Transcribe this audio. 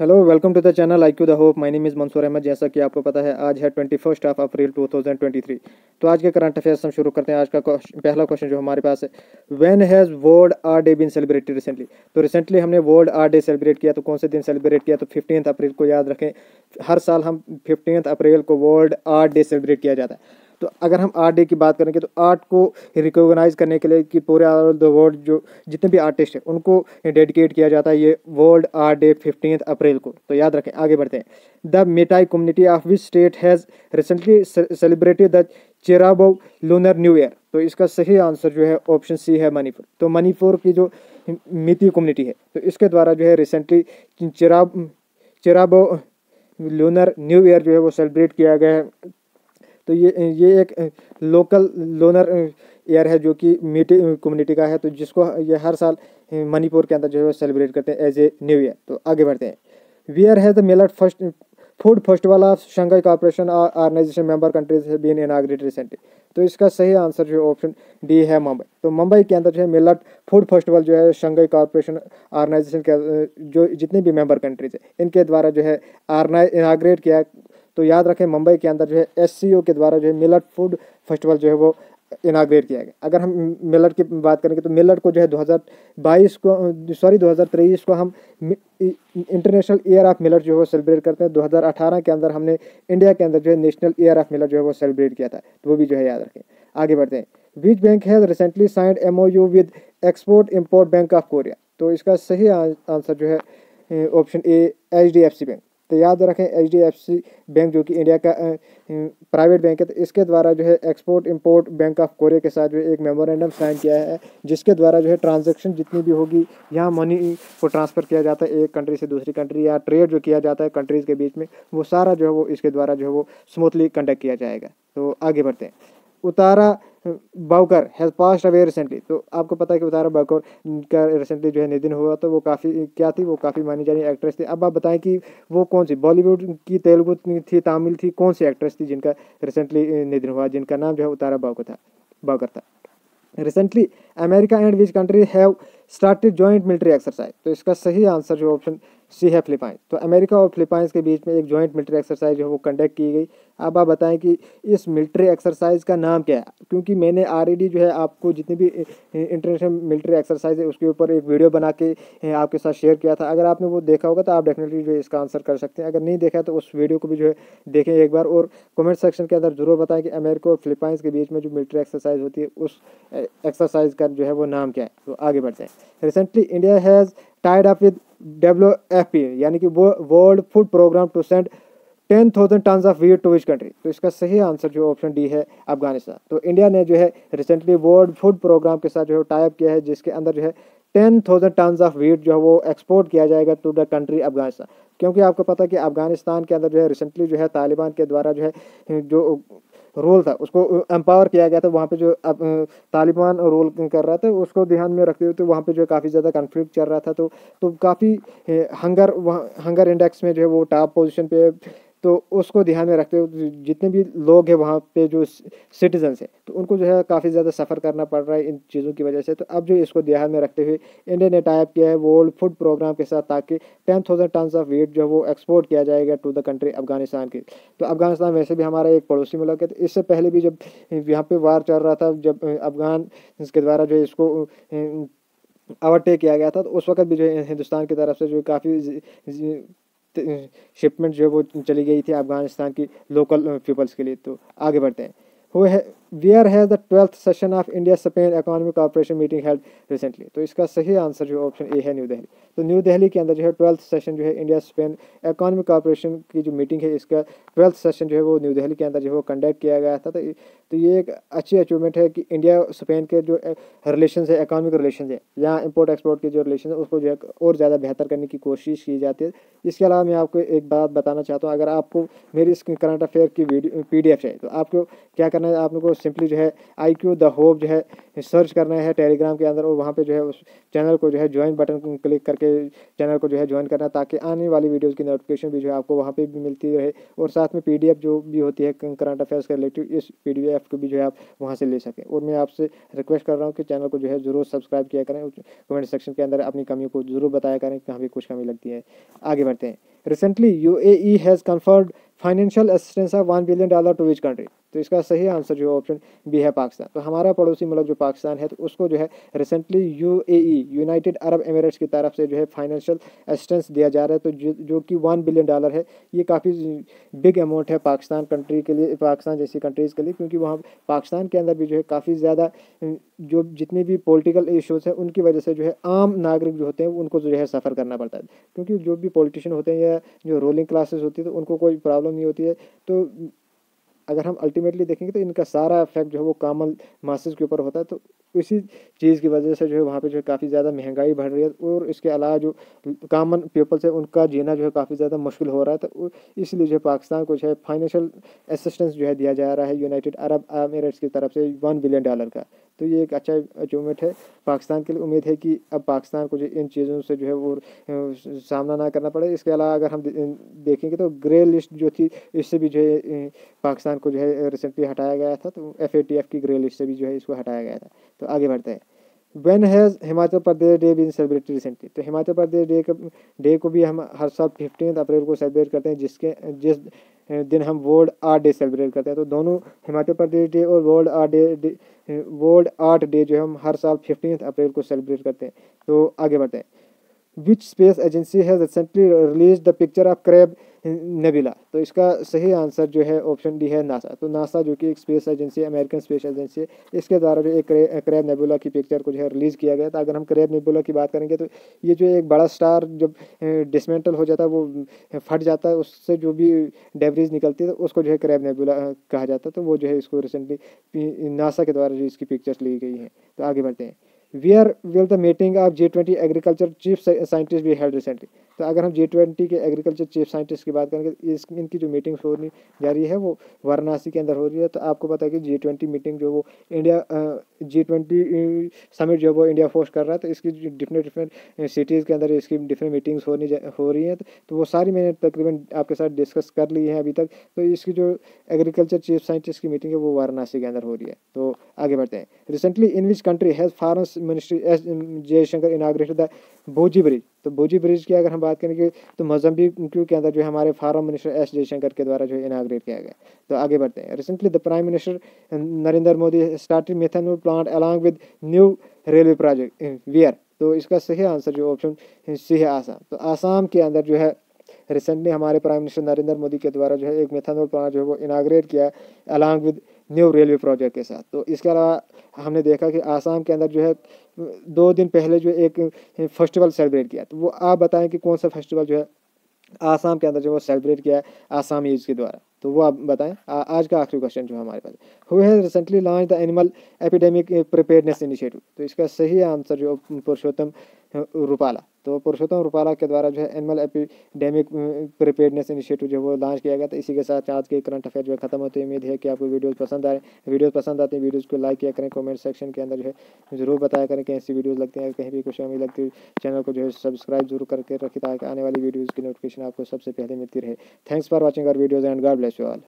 Hello welcome to the channel I Q the hope my name is Mansoor Ahmed जैसा कि आपको पता है, आज है ट्वेंटी फ़र्स्ट ऑफ़ अप्रैल 2023 तो आज के करंट अफेयर्स हम शुरू करते हैं। आज का पहला क्वेश्चन जो हमारे पास है when has world art day been celebrated recently तो रिसेंटली हमने वर्ल्ड आर डे सेलिब्रेट किया तो कौन से दिन सेलिब्रेट किया? तो फिफ्टीन अप्रैल को याद रखें, हर साल हम फिफ्टीन अप्रैल को वर्ल्ड आर डे सेलिब्रेट किया जाता है। तो अगर हम आर्ट डे की बात करेंगे तो आर्ट को रिकोगनाइज करने के लिए कि पूरे ऑल द वर्ल्ड जो जितने भी आर्टिस्ट हैं, उनको डेडिकेट किया जाता है ये world art day fifteen April को। तो याद रखें, आगे बढ़ते हैं। The Meitei community of which state has recently celebrated the Cheiraoba lunar new year तो इसका सही आंसर जो है ऑप्शन सी है मणिपुर तो मणिपुर की जो मिती कम्युनिटी है तो इसके द्वारा जो है रिसेंटली चिराब चिराबो लूनर न्यू ईयर जो है वो सेलिब्रेट किया गया है। तो ये ये एक लोकल लोनर ईयर है जो कि मीटी कम्युनिटी का है तो जिसको ये हर साल मणिपुर के अंदर जो है सेलिब्रेट करते हैं एज ए न्यू ईयर तो आगे बढ़ते हैं। वियर है the millet first food festival of Shanghai cooperation organisation member countries है बीन इनाग्रेट रिसेंटली तो इसका सही आंसर जो है ऑप्शन डी है मुंबई तो मुंबई के अंदर जो है मिलट फ़ूड फेस्टिवल जो है शंघाई कॉरपोरेशन ऑर्गेनाइजेशन के जो जितने भी मेंबर कंट्रीज़ है, इनके द्वारा जो है इनाग्रेट किया तो याद रखें, मुंबई के अंदर जो है एससीओ के द्वारा जो है मिलट फ़ूड फेस्टिवल जो है वो इनाग्रेट किया गया। अगर हम मिलट की बात करेंगे तो मिलट को जो है 2022 को सॉरी 2023 को हम इंटरनेशनल ईयर ऑफ़ मिलट जो है वो सेलिब्रेट करते हैं। 2018 के अंदर हमने इंडिया के अंदर जो है नेशनल ईयर ऑफ़ मिलट जो है वो सेलिब्रेट किया था। तो वो भी जो है याद रखें। आगे बढ़ते हैं। Which bank has recently signed M with export import bank of Korea तो इसका सही आंसर जो है ऑप्शन ए एच बैंक तो याद रखें सी बैंक जो कि इंडिया का प्राइवेट बैंक है तो इसके द्वारा जो है export import bank of Korea के साथ जो एक मेमोरेंडम साइन किया है, जिसके द्वारा जो है ट्रांजैक्शन जितनी भी होगी, यहाँ मनी को ट्रांसफ़र किया जाता है एक कंट्री से दूसरी कंट्री या ट्रेड जो किया जाता है कंट्रीज़ के बीच में, वो सारा जो है वो इसके द्वारा जो है वो स्मूथली कंडक्ट किया जाएगा। तो आगे बढ़ते हैं। Uttara Baokar has passed away recently तो आपको पता है कि बता उतारा बाउकर का रिसेंटली जो है निधन हुआ तो वो काफ़ी, क्या थी? वो काफ़ी मानी जानी एक्ट्रेस थी। अब आप बताएँ कि वो कौन सी? बॉलीवुड की, तेलुगु थी, तमिल थी, कौन सी एक्ट्रेस थी जिनका रिसेंटली निधन हुआ, जिनका नाम जो है उतारा बाउकर था बाउकर था। Recently America and which country have started joint military exercise तो इसका सही आंसर जो ऑप्शन सी है फिलिपाइंस तो अमेरिका और फिलिपाइंस के बीच में एक जॉइंट मिलिट्री एक्सरसाइज है वो कंडक्ट की गई। अब आप बताएँ कि इस मिलिट्री एक्सरसाइज का नाम क्या है? क्योंकि मैंने ऑलरेडी जो है आपको जितनी भी इंटरनेशनल मिलिट्री एक्सरसाइज है, उसके ऊपर एक वीडियो बना के आपके साथ शेयर किया था। अगर आपने वो देखा होगा तो आप डेफिनेटली जो है इसका आंसर कर सकते हैं। अगर नहीं देखा तो उस वीडियो को भी जो है देखें एक बार और कमेंट सेक्शन के अंदर ज़रूर बताएँ कि अमेरिका और फिलिपाइंस के बीच में जो मिलिट्री एक्सरसाइज होती है, उस एक्सरसाइज का जो है वो नाम क्या है? तो आगे बढ़ते हैं। Recently India has tied up with W F P यानी कि world food programme to send ten thousand ton of wheat to which country तो इसका सही आंसर जो ऑप्शन डी है अफ़गानिस्तान तो इंडिया ने जो है रिसेंटली वर्ल्ड फ़ूड प्रोग्राम के साथ जो है टाइप किया है, जिसके अंदर जो है ten thousand ton of wheat जो है वो एक्सपोर्ट किया जाएगा टू द कंट्री अफ़गानिस्तान क्योंकि आपको पता है कि अफ़गानिस्तान के अंदर जो है रिसेंटली जो है तालिबान के द्वारा जो है जो रोल था, उसको एम्पावर किया गया था, वहाँ पे जो तालिबान रोल कर रहा था, उसको ध्यान में रखते हुए तो वहाँ पे जो काफ़ी ज़्यादा कन्फ्लिक्ट चल रहा था तो तो काफ़ी हंगर वहाँ हंगर इंडेक्स में जो है वो टॉप पोजीशन पे तो उसको ध्यान में रखते हुए जितने भी लोग हैं वहाँ पे जो सिटीजन्स हैं तो उनको जो है काफ़ी ज़्यादा सफ़र करना पड़ रहा है इन चीज़ों की वजह से। तो अब जो इसको ध्यान में रखते हुए इंडिया ने टाइप किया है वर्ल्ड फ़ूड प्रोग्राम के साथ ताकि ten thousand ton of wheat जो है वो एक्सपोर्ट किया जाएगा टू द कंट्री अफ़गानिस्तान की। तो अफ़गानिस्तान वैसे भी हमारा एक पड़ोसी मुल्क है तो इससे पहले भी जब, यहाँ पर वार चल रहा था, जब अफगान के द्वारा जो इसको ओवरटेक किया गया था तो उस वक्त भी जो है हिंदुस्तान की तरफ़ से जो काफ़ी शिपमेंट जो है वो चली गई थी अफ़गानिस्तान की लोकल पीपल्स के लिए तो आगे बढ़ते हैं। हुए है where has the twelfth session of India Spain economic cooperation meeting held recently तो इसका सही आंसर जो ऑप्शन ए है न्यू दिल्ली तो न्यू दिल्ली के अंदर जो है ट्वेल्थ सेशन जो है इंडिया स्पेन इकोनॉमिक कॉपरेशन की जो मीटिंग है, इसका ट्वेल्थ सेशन जो है वो न्यू दिल्ली के अंदर जो है वो कंडक्ट किया गया था। तो तो ये एक अच्छी अचीवमेंट है कि इंडिया स्पेन के जो रिलेशन है इकोनॉमिक रिलेशन है, यहाँ इम्पोर्ट एक्सपोर्ट के जो रिलेशन है, उसको जो है और ज़्यादा बेहतर करने की कोशिश की जाती है। इसके अलावा मैं आपको एक बात बताना चाहता हूँ, अगर आपको मेरी इस करंट अफेयर की वीडियो पी डी एफ़ है तो आपको क्या करना है आपको सिंपली जो है आई क्यू द होप जो है सर्च करना है टेलीग्राम के अंदर और वहाँ पे जो है उस चैनल को जो है ज्वाइन बटन क्लिक करके चैनल को जो है ज्वाइन करना ताकि आने वाली वीडियोज़ की नोटिफिकेशन भी जो है आपको वहाँ पे भी मिलती रहे और साथ में पीडीएफ जो भी होती है करंट अफेयर्स के रिलेटिव इस पी को भी जो है आप वहाँ से ले सकें। और मैं आपसे रिक्वेस्ट कर रहा हूँ कि चैनल को जो है ज़रूर सब्सक्राइब किया करें कमेंट सेक्शन के अंदर अपनी कमियों को ज़रूर बताया करें कहाँ भी कुछ कमी लगती है। आगे बढ़ते हैं। Recently UAE has conferred financial assistance है one billion dollar to which country तो इसका सही आंसर जो ऑप्शन बी है पाकिस्तान। तो हमारा पड़ोसी मुल्क जो पाकिस्तान है तो उसको जो है recently U United Arab Emirates की तरफ़ से जो है फाइनेंशियल असिस्टेंस दिया जा रहा है। तो जो, जो कि वन बिलियन डॉलर है ये काफ़ी बिग अमाउंट है पाकिस्तान कंट्री के लिए पाकिस्तान जैसी कंट्रीज़ के लिए क्योंकि वहाँ पाकिस्तान के अंदर भी जो है काफ़ी ज़्यादा जो जितने भी पॉलिटिकल इशूज़ हैं उनकी वजह से जो है आम नागरिक जो होते हैं उनको जो है सफ़र करना पड़ता है। क्योंकि जो भी पॉलिटिशियन होते हैं या जो रूलिंग क्लासेस होती है तो उनको कोई प्रॉब्लम नहीं होती है। तो अगर हम अल्टीमेटली देखेंगे तो इनका सारा इफ़ेक्ट जो है वो कामल मासेस के ऊपर होता है। तो इसी चीज़ की वजह से जो है वहाँ पे जो है काफ़ी ज़्यादा महँगाई बढ़ रही है और इसके अलावा जो कामन पीपल्स है, उनका जीना जो है काफ़ी ज़्यादा मुश्किल हो रहा है। तो इसलिए जो है पाकिस्तान को जो है फाइनेंशियल असिस्टेंस जो है दिया जा रहा है। यूनाइटेड अरब अमीरेट्स की तरफ़ से वन बिलियन डॉलर का। तो ये एक अच्छा अचीवमेंट है। पाकिस्तान के लिए उम्मीद है कि अब पाकिस्तान को जो इन चीज़ों से जो है वो सामना ना करना पड़े। इसके अलावा अगर हम देखेंगे तो ग्रे लिस्ट जो थी, इससे भी जो है पाकिस्तान को जो है रिसेंटली हटाया गया था तो एफएटीएफ की ग्रे लिस्ट से भी जो है इसको हटाया गया था। तो आगे बढ़ते हैं। When has Himachal Pradesh Day been celebrated recently तो हिमाचल प्रदेश डे डे को भी हम हर साल फिफ्टीन अप्रैल को सेलिब्रेट करते हैं, जिसके, जिस दिन हम वर्ल्ड आर्ट डे सेलिब्रेट करते हैं। तो दोनों हिमाचल प्रदेश डे और World Art Day World Art Day जो है, हम हर साल फिफ्टीन अप्रैल को सेलिब्रेट करते हैं। तो आगे बढ़ते हैं। Which space agency has recently released the picture of Crab Nebula. तो इसका सही आंसर जो है ऑप्शन डी है नासा। तो नासा जो कि एक space agency American space agency है। इसके द्वारा जो एक क्रैब नेबुला की पिक्चर को जो है रिलीज़ किया गया था। अगर हम क्रैब नेबुला की बात करेंगे तो ये जो एक बड़ा स्टार जब डिसमेंटल हो जाता है, वो फट जाता है, उससे जो भी डेबरीज निकलती है तो उसको जो है क्रैब नेबुला कहा जाता है। तो वो जो है इसको रिसेंटली नासा के द्वारा जो इसकी पिक्चर्स ली गई हैं। तो आगे बढ़ते हैं। Where will the meeting of G twenty agriculture chief scientist be held recently तो अगर हम जी ट्वेंटी के एग्रीकल्चर चीफ साइंटिस्ट की बात करेंगे, इस, इनकी जो मीटिंग हो रही जा रही है, वो वाराणसी के अंदर हो रही है तो आपको पता है कि जी ट्वेंटी मीटिंग जो वो इंडिया जी ट्वेंटी समिट जो वो इंडिया होस्ट कर रहा है तो इसकी डिफरेंट डिफरेंट सिटीज़ के अंदर इसकी डिफरेंट मीटिंग्स होनी हो रही हैं तो वो सारी मैंने तकरीबन आपके साथ डिस्कस कर ली है अभी तक तो इसकी जो एग्रीकल्चर चीफ साइंटिस्ट की मीटिंग है, वो वाराणसी के अंदर हो रही है तो आगे बढ़ते हैं। Recently in which country has foreign ministry S Jaishankar inaugurated the Bhoji bridge तो भोजी ब्रिज की अगर हम बात करेंगे तो मोजम्बिक के अंदर जो है हमारे फॉरेन मिनिस्टर एस जयशंकर के द्वारा जो है इनाग्रेट किया गया। तो आगे बढ़ते हैं। Recently the prime minister Narendra Modi started methanol plant along with new railway project where तो इसका सही आंसर जो ऑप्शन सी है आसाम तो आसाम के अंदर जो है रिसेंटली हमारे प्राइम मिनिस्टर नरेंद्र मोदी के द्वारा जो है एक मेथनॉल प्लांट जो है वो इनाग्रेट किया along with new railway project के साथ। तो इसके अलावा हमने देखा कि आसाम के अंदर जो है दो दिन पहले जो एक फेस्टिवल सेलिब्रेट किया। तो वो आप बताएँ कि कौन सा फेस्टिवल जो है आसाम के अंदर जो वो सेलिब्रेट किया है आसाम यूज़ के द्वारा। तो वो आप बताएँ। आ, आज का आखिरी क्वेश्चन जो है हमारे पास। Who has recently launched the animal epidemic preparedness initiative तो इसका सही आंसर जो पुरुषोत्तम रूपाला। तो पुरुषोत्तम रूपाला के द्वारा जो है एनिमल एपिडेमिक प्रिपेयरनेस इनिशिएटिव जो वो लॉन्च किया गया था। इसी के साथ आज के करंट अफेयर जो है खत्म होते हैं। उम्मीद है कि आपको वीडियोस पसंद आए। वीडियोस पसंद आते हैं वीडियोस को लाइक किया करें। कमेंट सेक्शन के अंदर जो है ज़रूर बताया करें कि ऐसी वीडियोज़ लगती हैं। कहीं भी कुछ हमें लगती है चैनल को जो है सब्सक्राइब ज़रूर करके रखें ताकि आने वाली वीडियोज़ की नोटिफिकेशन आपको सबसे पहले मिलती रहे। Thanks for watching our videos and God bless you all